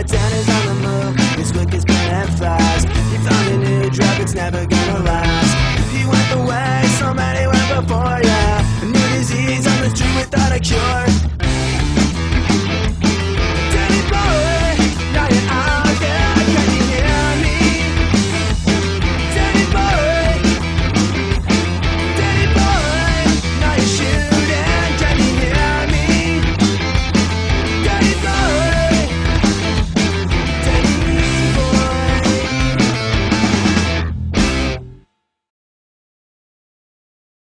That town is on the move, it's quick as pen and fast. He found a new drug, it's never gonna last. He went the way somebody went before, yeah. A new disease on the street without a cure.